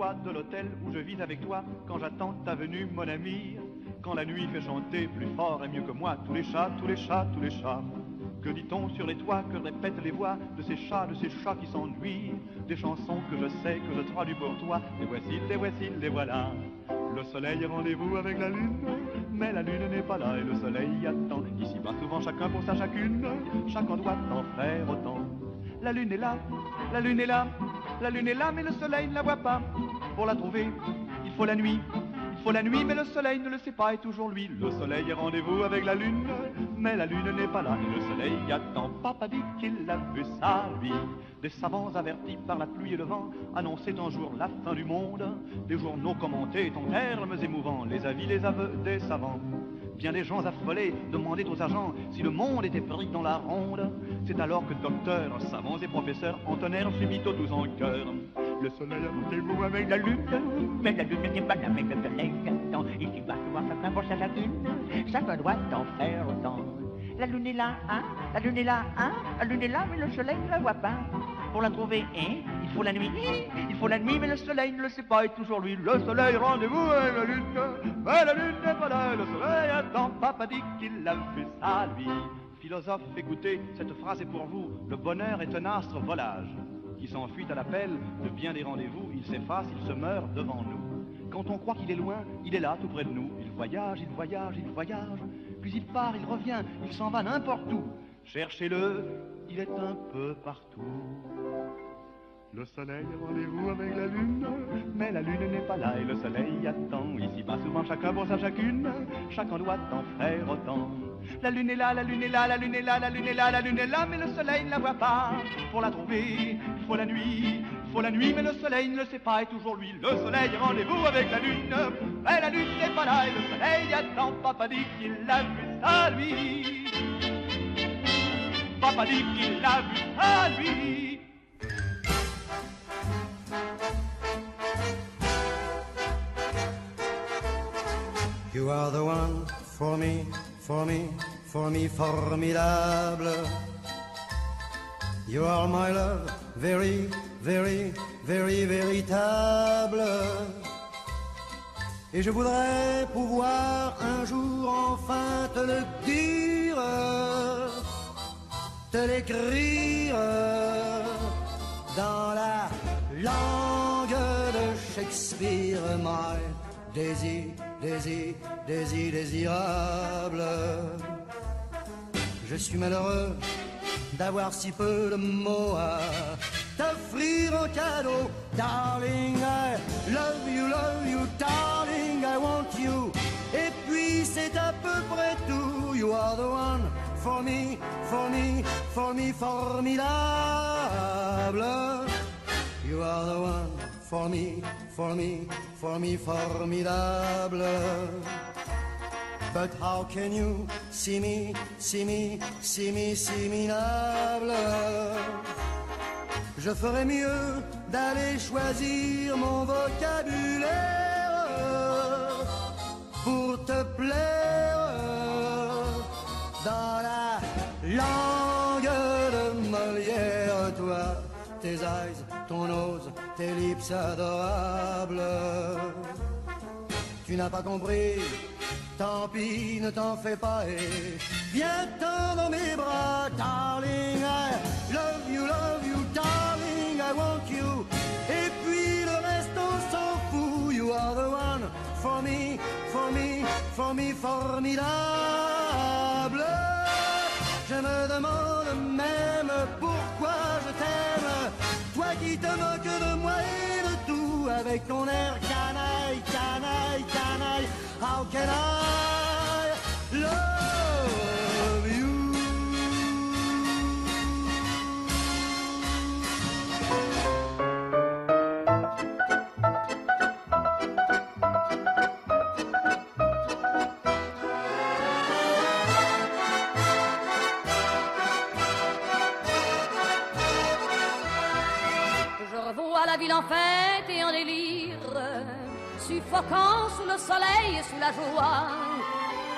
de l'hôtel où je vis avec toi quand j'attends ta venue, mon ami. Quand la nuit fait chanter plus fort et mieux que moi tous les chats, tous les chats, tous les chats. Que dit-on sur les toits, que répètent les voix de ces chats, de ces chats qui s'ennuient? Des chansons que je sais, que je traduis pour toi, les voici, les voici, les voilà. Le soleil est rendez-vous avec la lune, mais la lune n'est pas là et le soleil attend. Ici bas souvent chacun pour sa chacune, chacun doit en faire autant. La lune est là, la lune est là, la lune est là, mais le soleil ne la voit pas. Pour la trouver, il faut la nuit, il faut la nuit, mais le soleil ne le sait pas et toujours lui. Le soleil est rendez-vous avec la lune, mais la lune n'est pas là et le soleil attend. Papa dit qu'il a vu sa vie. Des savants avertis par la pluie et le vent annonçaient un jour la fin du monde. Des journaux commentés en termes émouvants les avis, les aveux des savants. Bien des gens affolés demandaient aux agents si le monde était pris dans la ronde. C'est alors que docteurs, savants et professeurs entonnèrent subito tous en chœur. Le soleil a rendez-vous avec la lune, Mais la lune n'est pas mais le soleil. Ici va souvent chacun pour sa chacune, chacun doit en faire autant. La lune est là, hein La lune est là, hein La lune est là, mais le soleil ne la voit pas. Pour la trouver, hein? Il faut la nuit, Il faut la nuit, mais le soleil ne le sait pas et toujours lui. Le soleil rendez-vous avec la lune, mais la lune n'est pas là, et le soleil attend. Papa dit qu'il a fait ça, lui. Philosophe, écoutez, cette phrase est pour vous. Le bonheur est un astre volage qui s'enfuit à l'appel de bien des rendez-vous. Il s'efface, il se meurt devant nous. Quand on croit qu'il est loin, il est là, tout près de nous. Il voyage, il voyage, il voyage. Puis il part, il revient, il s'en va n'importe où. Cherchez-le, il est un peu partout. Le soleil est rendez-vous avec la lune, mais la lune n'est pas là et le soleil attend. Ici bas souvent chacun pour sa chacune, chacun doit en faire autant. La lune est là, la lune est là, la lune est là, la lune est là, la lune est là, mais le soleil ne la voit pas. Pour la trouver, il faut la nuit, il faut la nuit, mais le soleil ne le sait pas et toujours lui. Le soleil rendez-vous avec la lune, mais la lune n'est pas là et le soleil attend. Papa dit qu'il l'a vu ça lui. Papa dit qu'il l'a vu ça lui. You are the one for me, for me, for me, formidable. You are my love, very, very, very véritable. Et je voudrais pouvoir un jour enfin te le dire, te l'écrire dans la langue de Shakespeare, my désir, désir, désir, désirable. Je suis malheureux d'avoir si peu de mots à t'offrir en cadeau. Darling, I love you, love you, darling, I want you. Et puis c'est à peu près for me, for me, for me, formidable. You are the one for me, for me, for me, formidable. But how can you see me, see me, see me, see me, Je ferais mieux d'aller choisir mon vocabulaire pour te plaire langue de Molière, toi, tes eyes, ton nose, tes lips adorables. Tu n'as pas compris, tant pis, ne t'en fais pas et viens-t'en dans mes bras, darling. I love you, love you, darling, I want you. Et puis le reste, on s'en fout. You are the one for me, for me, for me, formidable. Me demande même pourquoi je t'aime. Toi qui te moques de moi et de tout avec ton air canaille, canaille, canaille. How can I Je revois la ville en fête et en délire, suffoquant sous le soleil et sous la joie.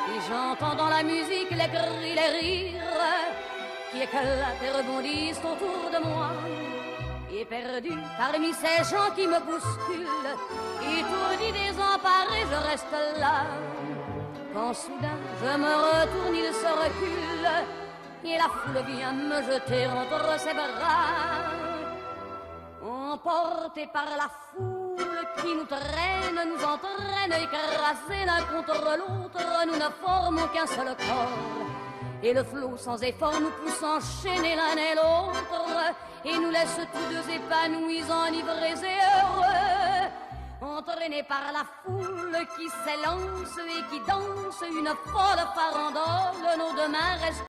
Et j'entends dans la musique les cris, les rires qui éclatent et rebondissent autour de moi. Et perdu parmi ces gens qui me bousculent, étourdi, désemparé, je reste là. Quand soudain je me retourne, il se recule, et la foule vient me jeter entre ses bras. Emporté par la foule qui nous traîne, nous entraîne, écrasés l'un contre l'autre, nous ne formons qu'un seul corps. Et le flot sans effort nous pousse enchaîner l'un et l'autre et nous laisse tous deux épanouis, enivrés et heureux. Entraînés par la foule qui s'élance et qui danse une folle farandole, nos deux mains restent